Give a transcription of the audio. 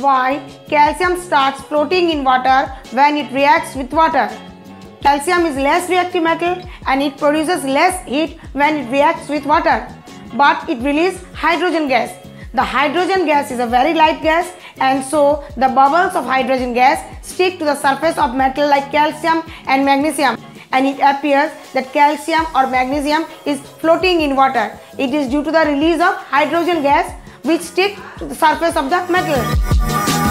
Why calcium starts floating in water when it reacts with water? Calcium is less reactive metal and it produces less heat when it reacts with water. But it releases hydrogen gas. The hydrogen gas is a very light gas and so the bubbles of hydrogen gas stick to the surface of metal like calcium and magnesium and it appears that calcium or magnesium is floating in water. It is due to the release of hydrogen gas which stick to the surface of the metal.